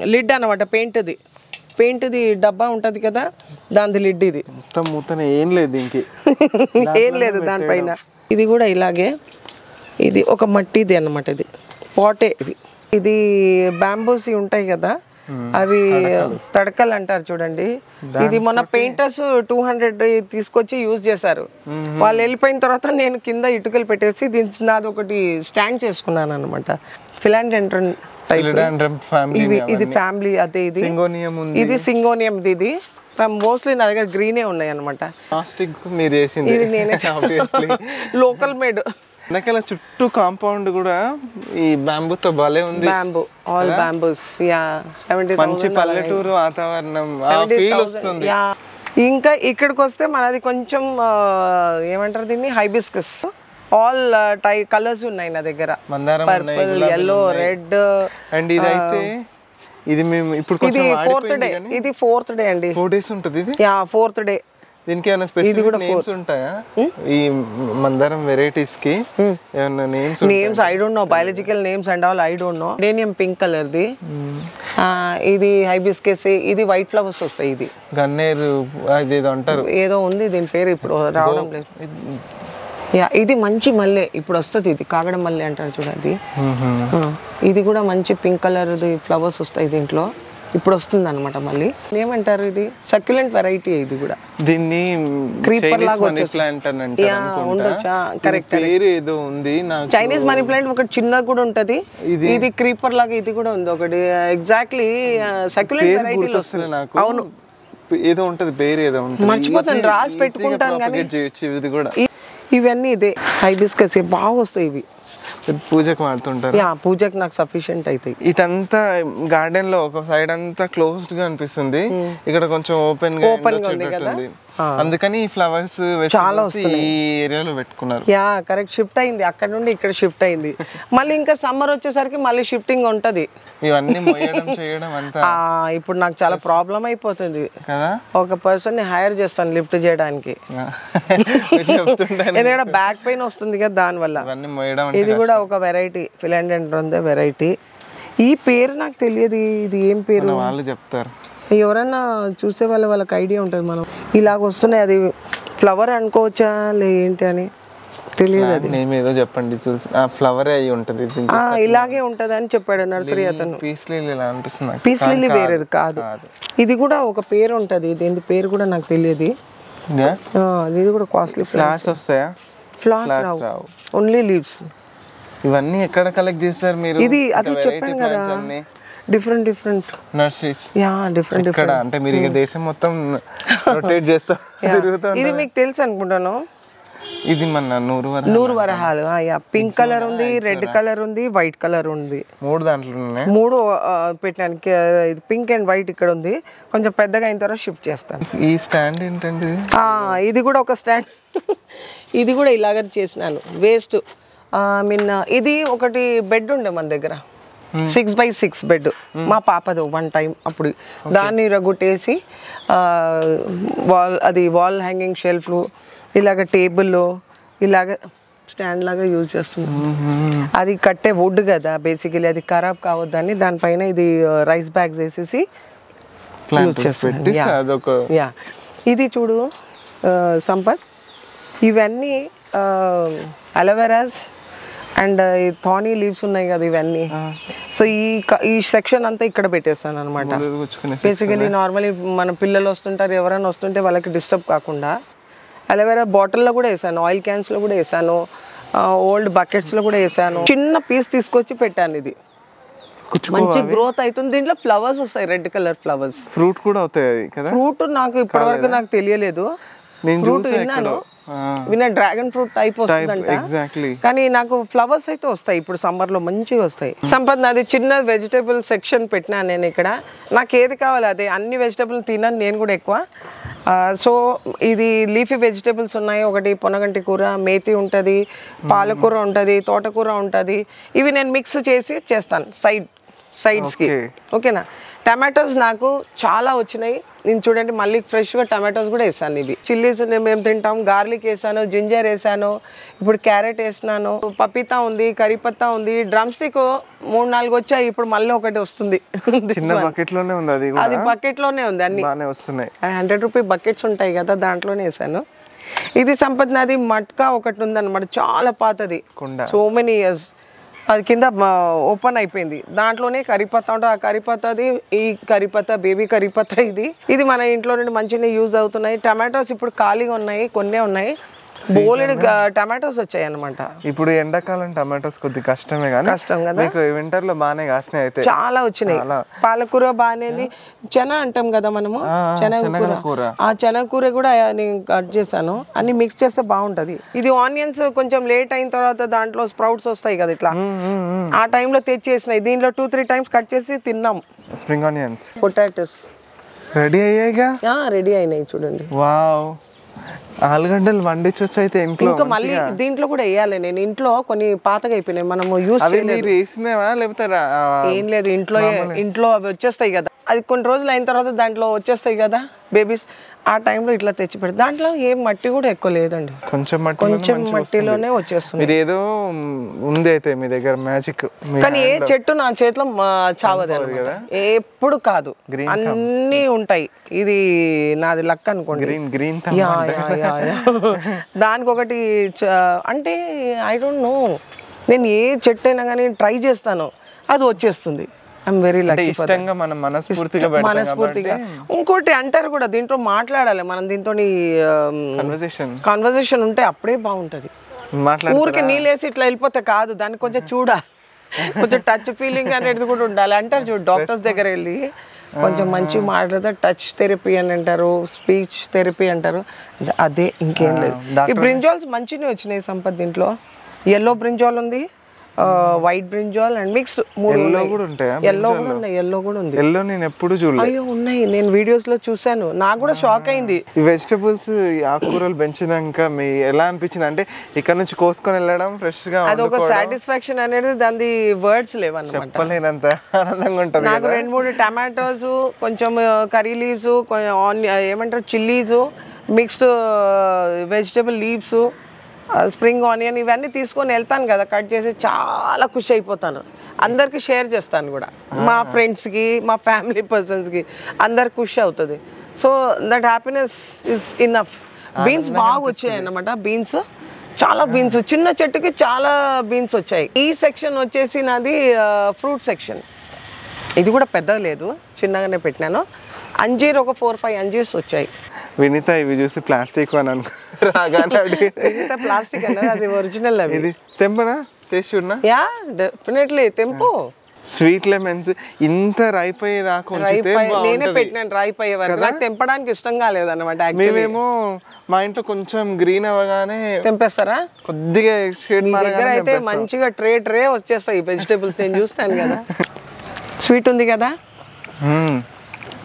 లిడ్ అనమాట పెయింట్ది. పెయింట్ది డబ్బా ఉంటది కదా దాని లిడ్ ఇది. మొత్తం మూతన ఏం లేదు దీనికి. (laughs) ఏం లేదు దానిపైన. ఇది కూడా ఇలాగే. ఇది ఒక మట్టిది అన్నమాట ఇది. పాటే ఇది. ఇది బ్యాంబూస్ ఉంటాయి కదా అవి తడకలు. అంటారు చూడండి. ఇది మొన్న పెయింటర్స్ టూ హండ్రెడ్ తీసుకొచ్చి యూజ్ చేశారు. వాళ్ళు వెళ్ళిపోయిన తర్వాత నేను కింద ఇటుకలు పెట్టేసి దీని నాది ఒకటి స్టాండ్ చేసుకున్నాను అనమాట ఇవి ఇది ఫ్యామిలీ అదే ఇది. ఇది సింగోనియం ఇది. మోస్ట్లీ నా దగ్గర గ్రీనే ఉన్నాయి అనమాట ఇది నేనే (laughs) లోకల్ మేడ్ (laughs) వెనకాల చుట్టూ కాంపౌండ్ కూడా ఈ బ్యాంబూతో భలే ఉంది. బ్యాంబూ ఆల్ బ్యాంబూస్ యా మంచి పల్లెటూరు వాతావరణం. ఆ ఫీల్ వస్తుంది. యా ఇంకా ఇక్కడికి వస్తే మనది కొంచెం ఏమంటారు దీన్ని? హైబిస్కస్ ఆల్ టై కలర్స్ ఉన్నాయి నా దగ్గర. పర్పుల్ ఎల్లో రెడ్ అండ్ ఇదైతే ఇది మేము ఇప్పుడు ఇది ఫోర్త్ డే ఇది ఫోర్త్ డే అండి. ఫోర్ డేస్ ఉంటుంది ఇది? యా ఫోర్త్ డే దీనికి ఏమైనా స్పెసిఫిక్ నేమ్స్ ఉంటాయా? ఈ మందారం వెరైటీస్కి ఏమైనా names names I don't know biological names and all I don't know denim pink కలర్ది ఇది హైబిస్కెస్ ఇది వైట్ ఫ్లవర్స్ వస్తాయి ఇది. గన్నేరు అది ఏదో అంటారు. ఏదో ఉంది దీని పేరు ఇప్పుడు రావడం లేదు. యా ఇది మంచి మల్లె. ఇప్పుడు వస్తుంది ఇది. కాగడం మల్లె అంటారు చూడండి. ఇది కూడా మంచి పింక్ కలర్ది ఫ్లవర్స్ వస్తాయి దీంట్లో. ఇప్పుడు వస్తుంది అనమాట మళ్ళీ. ఏమంటారు ఇది? సక్యులెంట్ వెరైటీ ఇది కూడా. దీన్ని చైనీస్ లాగా పేరు ఏదో ఉంది చైనీస్ మనీ ప్లాంట్ ఒకటి చిన్నది కూడా ఉంటది. ఇది- క్రీపర్ లాగా ఇది కూడా ఉంది ఒకటి. ఎగ్జాక్ట్లీ సక్యులెంట్ గుర్తొస్తుంది నాకు. అవును. ఏదో ఉంటది పేరు ఏదో ఉంటది. మర్చిపోతాను, రాసి పెట్టుకుంటాను కానీ- ఇది కూడా. ఇవన్నీ ఇదే. హైబిస్కస్ బాగా వస్తాయి ఇవి. పూజకు వాడుతుంటారు పూజకి నాకు సఫిషియెంట్ అవుతాయి ఇటంతా గార్డెన్లో ఒక సైడ్ అంతా క్లోజ్డ్గా అనిపిస్తుంది. ఇక్కడ కొంచెం ఓపెన్గా ఎండ గా ఉంది. అందుకని ఈ ఫ్లవర్స్ వెజిటబుల్స్ ఈ ఏరియాలో పెట్టుకున్నారు. యా కరెక్ట్ షిఫ్ట్ అయింది. అక్కడ నుండి ఇక్కడ షిఫ్ట్ అయింది. మళ్ళీ ఇంకా సమ్మర్ వచ్చేసరికి మళ్ళీ షిఫ్టింగ్ ఉంటది. ఇవన్నీ చేయడం అంతా ఇప్పుడు నాకు చాలా ప్రాబ్లం అయిపోతుంది. కదా? ఒక పర్సన్ని హైర్ చేస్తాను లిఫ్ట్ చేయడానికి. (laughs) ఎందుకంటే బ్యాక్ పెయిన్ వస్తుంది కదా మొయ్యడం అంటే ఇది కూడా ఒక వెరైటీ ఫిలాండెండ్రన్ వెరైటీ ఈ పేరు నాకు తెలియదు. ఇది ఏం పేరు? వాళ్ళు చెప్తారు. ఎవరన్నా చూసే వాళ్ళ వాళ్ళకి ఐడియా ఉంటుంది మనం. ఇలాగ వస్తున్నాయి అది ఫ్లవర్ అనుకోవచ్చా లే ఏంటి అని తెలియదు అది. ఏదో చెప్పండి ఫ్లవర్ అయి ఉంటది ఇలాగే ఉంటది అని చెప్పాడు నర్సరీ అతను. పీస్ ఇలా అనిపిస్తుంది. పీస్ లిల్లీ వేరేది కాదు. ఇది కూడా ఒక పేరు ఉంటది దీని పేరు కూడా నాకు తెలియదు. ఇదా? కూడా కాస్ట్లీ ఫ్లవర్స్ వస్తాయా? ఫ్లవర్స్ రావు. ఓన్లీ లీవ్స్ ఇవన్నీ ఎక్కడ కలెక్ట్ చేస్తారు మీరు? ఇది అది చెప్పాను కదా. Different different nurseries yeah different ఇక్కడ అంటే మీరు ఇక దేశం మొత్తం (laughs) రొటేట్ చేస్తా తిరుగుతూ ఇది మీకు తెలుసు అనుకుంటాను. ఇది మన నూరు నూరు వరహాలు యా పింక్ కలర్ ఉంది రెడ్ కలర్ ఉంది వైట్ కలర్ ఉంది. మూడు దాంట్లో ఉన్నాయి. మూడు పెట్టడానికి ఇది పింక్ అండ్ వైట్ ఇక్కడ ఉంది. కొంచెం పెద్దగా అయిన తర్వాత షిఫ్ట్ చేస్తాను. ఈ స్టాండ్ ఏంటండి ఇది? ఆ, ఇది కూడా ఒక స్టాండ్ (laughs) ఇది కూడా ఇలాగ చేసినాను. వేస్ట్ మీన్ ఇది ఒకటి బెడ్ ఉండే మన దగ్గర. సిక్స్ బై సిక్స్ బెడ్ మా పాపది వన్ టైం అప్పుడు. దాన్ని రగుట్టేసి వాల్ అది వాల్ హ్యాంగింగ్ షెల్ఫ్లు ఇలాగ టేబుల్ ఇలాగ స్టాండ్ లాగా యూజ్ చేస్తున్నాం. అది కట్టే వుడ్ కదా బేసికలీ అది ఖరాబ్ కావద్దని దానిపైన ఇది రైస్ బ్యాగ్స్ వేసేసి Yeah. అదొక యా ఇది చూడు సంపత్. ఇవన్నీ అలోవెరాస్ అండ్ ఈ థానీ లీవ్స్ ఉన్నాయి కదా ఇవన్నీ. సో ఈ ఈ సెక్షన్ అంతా ఇక్కడ పెట్టేస్తాను అనమాట బేసికలీ నార్మలీ మన పిల్లలు వస్తుంటారు ఎవరైనా వస్తుంటే వాళ్ళకి డిస్టర్బ్ కాకుండా. అలోవెరా బాటిల్లో కూడా వేసాను ఆయిల్ క్యాన్స్లో కూడా వేసాను ఓల్డ్ బకెట్స్లో కూడా వేసాను. చిన్న పీస్ తీసుకొచ్చి పెట్టాను ఇది. మంచి గ్రోత్ అవుతుంది దీంట్లో ఫ్లవర్స్ వస్తాయి రెడ్ కలర్ ఫ్లవర్స్ ఫ్రూట్ కూడా అవుతాయి ఫ్రూట్ నాకు ఇప్పటివరకు నాకు తెలియలేదు. నేను ఫ్రూట్ విన్నాను. విన్న డ్రాగన్ ఫ్రూట్ టైప్ వస్తుందంట. ఎగ్జాక్ట్లీ కానీ నాకు ఫ్లవర్స్ అయితే వస్తాయి. ఇప్పుడు సమ్మర్లో మంచిగా వస్తాయి. సంపత్ నాది చిన్న వెజిటేబుల్ సెక్షన్ పెట్టినాను నేను ఇక్కడ. నాకు ఏది కావాలి అదే. అన్ని వెజిటేబుల్ తినను నేను కూడా ఎక్కువ. సో ఇది లీఫీ వెజిటేబుల్స్ ఉన్నాయి. ఒకటి పొనగంటి కూర మేతి ఉంటుంది పాలకూర ఉంటుంది తోటకూర ఉంటుంది. ఇవి నేను మిక్స్ చేసి చేస్తాను. సైడ్ సైడ్స్కి. ఓకేనా? టమాటోస్ నాకు చాలా వచ్చినాయి. నేను చూడండి మళ్ళీ ఫ్రెష్గా టమాటోస్ కూడా వేసాను ఇవి. చిల్లీస్ మేము తింటాం. గార్లిక్ వేసాను జింజర్ వేసాను ఇప్పుడు క్యారెట్ వేసినాను. పపీతా ఉంది కరిపత్తా ఉంది. డ్రమ్ స్టిక్ మూడు నాలుగు వచ్చాయి ఇప్పుడు మళ్ళీ ఒకటి వస్తుంది. చిన్న బకెట్లోనే ఉంది అది కూడా? అది bucket లోనే ఉంది అన్ని. వస్తున్నాయి. హండ్రెడ్ రూపీ బకెట్స్ ఉంటాయి కదా దాంట్లోనే వేసాను. ఇది సంపత్ నాది మట్కా ఒకటి ఉందన్నమాట. చాలా పాతది. సో మెనీ ఇయర్స్ అది కింద ఓపెన్ అయిపోయింది. దాంట్లోనే కరిపత్త ఉంటుంది ఆ కరిపత్తది ఈ కరిపత్త బేబీ కరిపత్త ఇది. ఇది మన ఇంట్లో నుండి మంచిగా యూజ్ అవుతున్నాయి. టమాటోస్ ఇప్పుడు ఖాళీగా ఉన్నాయి కొన్నే ఉన్నాయి. బోలెడు టమాటోస్ వచ్చాయి అనమాట ఇప్పుడు ఎండాకాలం టమాటోస్ కొద్ది కష్టమే కానీ కష్టం కదా? మీకు వింటర్లో బాగానే కాసినాయి అయితే. చాలా వచ్చినాయి. పాలకూర బాగానేది. చెన అంటాం కదా మనము? శనగకూర. ఆ శనగకూర కూడా నేను కట్ చేశాను. అన్ని మిక్స్ చేస్తే బాగుంటది. ఇది ఆనియన్స్ కొంచెం లేట్ అయిన తర్వాత దాంట్లో స్ప్రౌట్స్ వస్తాయి కదా ఇట్లా. ఆ టైంలో తెచ్చేసినాయి. దీంట్లో టూ త్రీ టైమ్స్ కట్ చేసి తిన్నాం. స్ప్రింగ్ ఆనియన్స్ పొటాటోస్ రెడీ అయ్యాయిగా? రెడీ అయినాయి చూడండి. వావ్ ఆలుగడ్డలు వండించొచ్చు అయితే ఇంట్లో ఇంకా మళ్ళీ దీంట్లో కూడా వేయాలి నేను. ఇంట్లో కొన్ని పాతగా అయిపోయినాయి. మనము యూస్ వేసినవా? లేకపోతే ఏం లేదు. ఇంట్లో ఇంట్లో అవి వచ్చేస్తాయి కదా. అది కొన్ని రోజులు అయిన తర్వాత దాంట్లో వచ్చేస్తాయి కదా బేబీస్ ఆ టైంలో ఇట్లా తెచ్చి పెడతాం. దాంట్లో ఏం మట్టి కూడా ఎక్కువ లేదండి. కొంచెం మట్టి కొంచెం మట్టిలోనే వచ్చేస్తుంది. మీరు ఏదో ఉంది అయితే మీ దగ్గర మ్యాజిక్ కానీ ఏ చెట్టు నా చేతిలో చావదు అన్నమాట. ఎప్పుడు కాదు. అన్నీ ఉంటాయి. ఇది నాది లక్ అనుకోండి. Green green. (laughs) దానికి ఒకటి అంటే ఐ డోంట్ నో నేను ఏ చెట్టు అయినా కానీ ట్రై చేస్తాను. అది వచ్చేస్తుంది. ఐఎమ్ వెరీ లక్కీ ఇష్టంగా మనం మనస్ఫూర్తిగా మనస్ఫూర్తిగా. ఇంకోటి అంటారు కూడా దీంట్లో మాట్లాడాలి. మనం దీంతో కన్వర్సేషన్ కాన్వర్జేషన్ ఉంటే అప్పుడే బాగుంటది. ఊరికి నీళ్ళేసి ఇట్లా వెళ్ళిపోతే కాదు. దాన్ని కొంచెం చూడాలి (laughs) కొంచెం టచ్ ఫీలింగ్ అనేది కూడా ఉండాలి. అంటారు చూడు డాక్టర్స్ దగ్గర వెళ్ళి. కొంచెం మంచి మాట్లాడితే టచ్ థెరపీ అని అంటారు స్పీచ్ థెరపీ అంటారు. అదే ఇంకేం లేదు. ఈ బ్రింజాల్స్ మంచిగా వచ్చినాయి సంపత్ దీంట్లో. ఎల్లో బ్రింజాల్ ఉంది. వైట్ బ్రింజాల్ అండ్ మిక్స్ మూడు ఎల్లో కూడా ఉంటాయా ఎల్లో కూడా ఉన్నాయి ఎల్లో కూడా ఉంది. ఎల్లో నేను ఎప్పుడు చూడలేదు అయ్యో ఉన్నాయి. నేను వీడియోస్లో చూసాను నాకు కూడా షాక్ అయింది. ఈ వెజిటబుల్స్ ఆకుకూరలు పెంచినాక మీ ఎలా అనిపించింది? అంటే ఇక్కడ నుంచి కోసుకొని వెళ్ళడం ఫ్రెష్గా అది ఒక సాటిస్ఫాక్షన్ అనేది దాని వర్డ్స్ లేవన్నమాట. చెప్పలేనంత ఆనందంగా ఉంటుంది నాకు రెండు మూడు టమాటోస్ కొంచెం కర్రీ లీవ్స్ కొంచెం ఆనియన్ ఏమంటారు chillies mixed vegetable leaves spring onion ఇవన్నీ తీసుకొని వెళ్తాను కదా కట్ చేసి చాలా ఖుషి అయిపోతాను. అందరికి షేర్ చేస్తాను కూడా. మా ఫ్రెండ్స్కి మా ఫ్యామిలీ పర్సన్స్కి అందరు ఖుషి అవుతుంది. So that happiness is enough beans బాగా వచ్చాయి అన్నమాట బీన్స్ చాలా బీన్స్ చిన్న చెట్టుకి చాలా బీన్స్ వచ్చాయి. ఈ సెక్షన్ వచ్చేసి నాది ఫ్రూట్ సెక్షన్ ఇది కూడా పెద్దగా లేదు చిన్నగానే పెట్టినాను. అంజీర్ ఒక ఫోర్ ఫైవ్ అంజీర్స్ వచ్చాయి. వినిత ఇవి చూసి ప్లాస్టిక్ అని అనుకో రాగానే ప్లాస్టిక్ అన్నది అది ఒరిజినల్ ఇది తెంపనా? టేస్ట్ చూడనా? యా డెఫినెట్లీ తెంపు. స్వీట్ లెమన్స్ ఇంత రైపోయేదాకా ఉంచితే రాయి పై- నేనే. పెట్టినాను రాయి పై వరకు. నాకు తెంపడానికి ఇష్టం కాలేదన్నమాట యాక్చువల్లీ మేమేమో మా ఇంట్లో కొంచెం గ్రీన్ అవ్వగానే తెంపేస్తారా? కొద్దిగా షేడ్ దగ్గర అయితే మంచిగా ట్రే ట్రే వచ్చేస్తాయి వెజిటేబుల్స్ నేను చూస్తాను కదా. (laughs) స్వీట్ ఉంది కదా?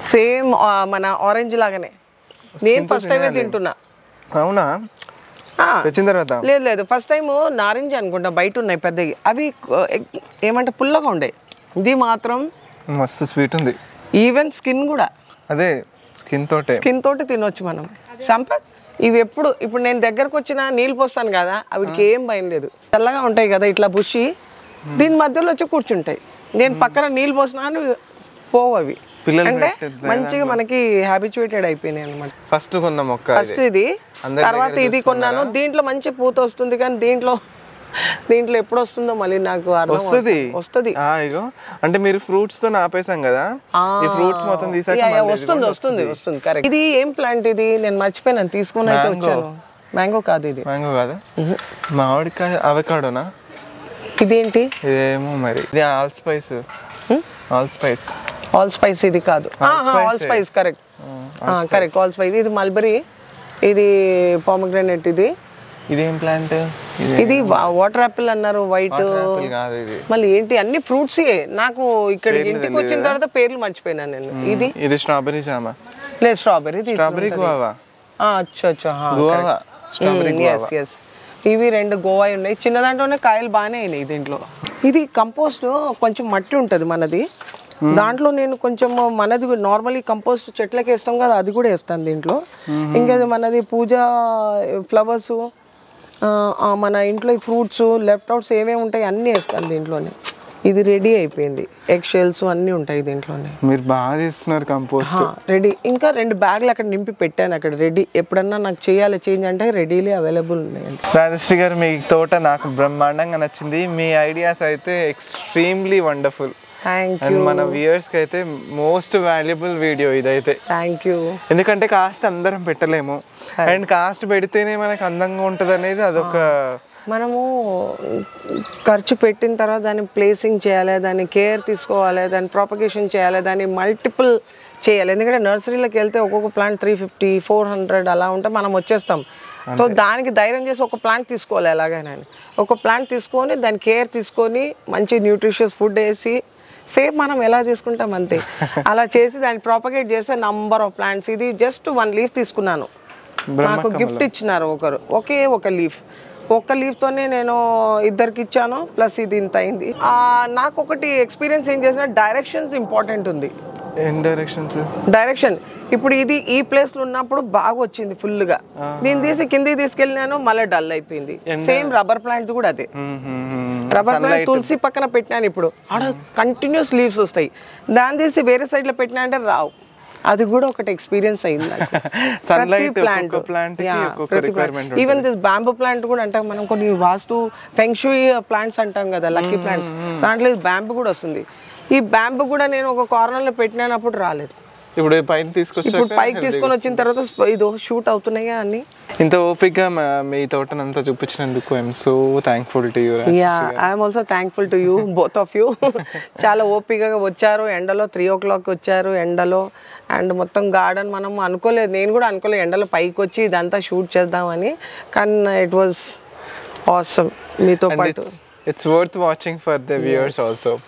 సేమ్ మన ఆరెంజ్ లాగానే. నేను ఫస్ట్ టైమే తింటున్నా. అవునా? తెచ్చిన తర్వాత? లేదు లేదు. ఫస్ట్ టైం నారింజ అనుకుంటా బయట ఉన్నాయి పెద్దవి. అవి ఏమంటే పుల్లగా ఉండే ఇది మాత్రం మస్తు స్వీట్ ఉంది. ఈవెన్ స్కిన్ కూడా. అదే స్కిన్ తోటే. స్కిన్ తోటి తినొచ్చు మనం. సంపత్ ఇవి ఎప్పుడు ఇప్పుడు నేను దగ్గరకు వచ్చిన నీళ్ళు పోస్తాను కదా అవికి ఏం భయం లేదు. తెల్లగా ఉంటాయి కదా ఇట్లా బుషి. దీని మధ్యలో వచ్చి కూర్చుంటాయి. నేను పక్కన నీళ్ళు పోసినా పోవు అవి. అంటే మంచిగా మనకి హ్యాబిచువేటెడ్ అయిపోయినాయి అనమాట ఫస్ట్ కొన్న మొక్క ఫస్ట్ ఇది. తర్వాత ఇది కొన్నాను. దీంట్లో మంచి పూత వస్తుంది కానీ దీంట్లో (laughs) దీంట్లో ఎప్పుడు వస్తుందో మళ్ళీ నాకు వస్తుంది? వస్తుంది. ఆ, ఇగో. అంటే మీరు ఫ్రూట్స్తో ఆపేసాం కదా? ఈ ఫ్రూట్స్ మొత్తం తీసాక వస్తుంది వస్తుంది వస్తుంది. కరెక్ట్ ఇది ఏం ప్లాంట్ ఇది? నేను మర్చిపోయినాను తీసుకుని అయితే వచ్చాను. మ్యాంగో కాదు ఇది. మ్యాంగో కాదు? మామిడికాయ అవకాడోనా? ఇదేంటి? ఇదేమో మరి. ఇది all spice all spice all spice ఇది కాదు. All spice correct correct all spice ఇది మల్బరీ ఇది పామగ్రానైట్ ఇది. ఇదేం ప్లాంట్ ఇది వాటర్ యాపిల్ అన్నారు వైట్ మళ్ళీ ఏంటి? అన్ని ఫ్రూట్స్ నాకు ఇక్కడ ఇంటికి వచ్చిన తర్వాత పేర్లు మర్చిపోయినాను నేను. ఇది? ఇది స్ట్రాబెరీ జామ. లేదు స్ట్రాబెరీ స్ట్రాబెరీ గువావా అచ్చా అచ్చా. గువావా స్ట్రాబెరీ ఎస్ ఎస్ ఇవి రెండు గోవా ఉన్నాయి. చిన్న దాంట్లోనే కాయలు బాగానే అయినాయి దీంట్లో. ఇది కంపోస్ట్ కొంచెం మట్టి ఉంటుంది మనది. దాంట్లో నేను కొంచెం మనది నార్మల్లీ కంపోస్ట్ చెట్లకి వేస్తాం కదా అది కూడా వేస్తాను దీంట్లో. ఇంకా అది మనది పూజ ఫ్లవర్స్ మన ఇంట్లో ఫ్రూట్స్ లెఫ్ట్ అవుట్స్ ఏమేమి ఉంటాయి అన్నీ వేస్తాను దీంట్లోనే. ఇది రెడీ అయిపోయింది. ఎగ్ షెల్స్ అన్నీ ఉంటాయి దీంట్లోనే. మీరు బాగా చేస్తున్నారు కంపోస్ట్ రెడీ ఇంకా రెండు బ్యాగులు అక్కడ నింపి పెట్టాను అక్కడ రెడీ ఎప్పుడన్నా నాకు చేయాలి చేంజ్ అంటే రెడీలీ అవైలబుల్ ఉన్నాయండి. రాజశ్రీ గారు మీ తోట నాకు బ్రహ్మాండంగా నచ్చింది. మీ ఐడియాస్ అయితే ఎక్స్ట్రీమ్లీ వండర్ఫుల్ అండ్ మన వ్యూయర్స్కి అయితే మోస్ట్ వాల్యుబుల్ వీడియో ఇదైతే. థ్యాంక్ యూ ఎందుకంటే కాస్ట్ అందరం పెట్టలేము. అండ్ కాస్ట్ పెడితేనే మనకు అందంగా ఉంటుంది అనేది అదొక మనము ఖర్చు పెట్టిన తర్వాత దాన్ని ప్లేసింగ్ చేయాలి దాన్ని కేర్ తీసుకోవాలి దాన్ని ప్రాపగేషన్ చేయాలి దాన్ని మల్టిపుల్ చేయాలి. ఎందుకంటే నర్సరీలోకి వెళ్తే ఒక్కొక్క plant three fifty four hundred అలా ఉంటే మనం వచ్చేస్తాం. సో దానికి ధైర్యం చేసి ఒక ప్లాంట్ తీసుకోవాలి ఎలాగైనా. ఒక ప్లాంట్ తీసుకొని దాని కేర్ తీసుకొని మంచి న్యూట్రిషియస్ ఫుడ్ వేసి సేమ్ మనం ఎలా తీసుకుంటాం అంతే. అలా చేసి దాన్ని ప్రాపగేట్ చేస్తే నంబర్ ఆఫ్ ప్లాంట్స్ ఇది జస్ట్ వన్ లీఫ్ తీసుకున్నాను. నాకు గిఫ్ట్ ఇచ్చినారు ఒకరు. ఒకే ఒక లీఫ్ ఒక్క లీఫ్తోనే నేను ఇద్దరికి ఇచ్చాను ప్లస్ ఇది ఇంత అయింది. నాకు ఒకటి ఎక్స్పీరియన్స్ ఏం చేసిన డైరెక్షన్స్ ఇంపార్టెంట్ ఉంది. డైరెక్షన్స్ డైరెక్షన్ ఇప్పుడు ఇది ఈ ప్లేస్లో ఉన్నప్పుడు బాగా వచ్చింది ఫుల్గా దీన్ని తీసి కిందికి తీసుకెళ్ళినాను మళ్ళీ డల్ అయిపోయింది. సేమ్ రబ్బర్ ప్లాంట్ కూడా అదే. రబ్బర్ ప్లాంట్ తులసి పక్కన పెట్టినాను ఇప్పుడు. ఆడ కంటిన్యూస్ లీవ్స్ వస్తాయి. దాన్ని తీసి వేరే సైడ్లో పెట్టినా అంటే రావు. అది కూడా ఒకటి ఎక్స్పీరియన్స్ అయింది plant even this bamboo plant కూడా అంటాం మనం కొన్ని వాస్తు ఫెంక్షుయి ప్లాంట్స్ అంటాం కదా లక్కీ ప్లాంట్స్ దాంట్లో బ్యాంబూ కూడా వస్తుంది. ఈ బ్యాంబు కూడా నేను ఒక కార్నర్లో పెట్టినప్పుడు రాలేదు. ఇప్పుడు పైన ఇప్పుడు తీసుకొచ్చాక పైకి తీసుకొని వచ్చిన తర్వాత ఇదో షూట్ అవుతున్నాయి అన్ని? ఇంత ఓపిక్గా మా- మీ తోటనంతా చూపించినందుకు I'm so thankful to you yeah I'm also thankful to you both of you చాలా ఓపికగా వచ్చారు. ఎండలో త్రీ ఓ క్లాక్ వచ్చారు ఎండలో. అండ్ మొత్తం గార్డెన్ మనం అనుకోలేదు. నేను కూడా అనుకోలేదు ఎండలో పైకి వచ్చి ఇదంతా షూట్ చేద్దామని. కానీ ఇట్ వాజ్ ఆసమ్ మీతో పాటు it's worth watching for the viewers also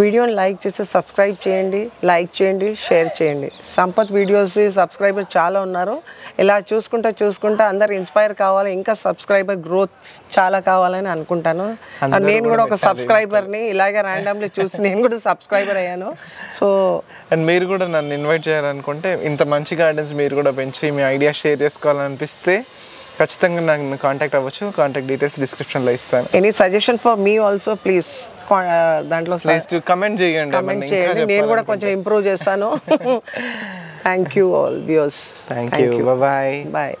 వీడియోని లైక్ చేసి సబ్స్క్రైబ్ చేయండి లైక్ చేయండి షేర్ చేయండి. సంపత్ వీడియోస్ సబ్స్క్రైబర్ చాలా ఉన్నారు. ఇలా చూసుకుంటా చూసుకుంటా అందరు ఇన్స్పైర్ కావాలి ఇంకా సబ్స్క్రైబర్ గ్రోత్ చాలా కావాలని అనుకుంటాను. నేను కూడా ఒక సబ్స్క్రైబర్ని ఇలాగే ర్యాండమ్లీ చూసి నేను కూడా సబ్స్క్రైబర్ అయ్యాను. సో అండ్ మీరు కూడా నన్ను ఇన్వైట్ చేయాలనుకుంటే ఇంత మంచి గార్డెన్స్ మీరు కూడా పెంచి మీ ఐడియా షేర్ చేసుకోవాలనిపిస్తే ఖచ్చితంగా నాకు కాంటాక్ట్ అవ్వచ్చు. కాంటాక్ట్ డీటెయిల్స్ డిస్క్రిప్షన్లో ఇస్తాను. Any suggestion for me also please దాంట్లో ప్లీజ్ కమెంట్ చేయండి కమెంట్ చేయండి. నేను కూడా కొంచెం ఇంప్రూవ్ చేస్తాను. Thank you all views thank you bye bye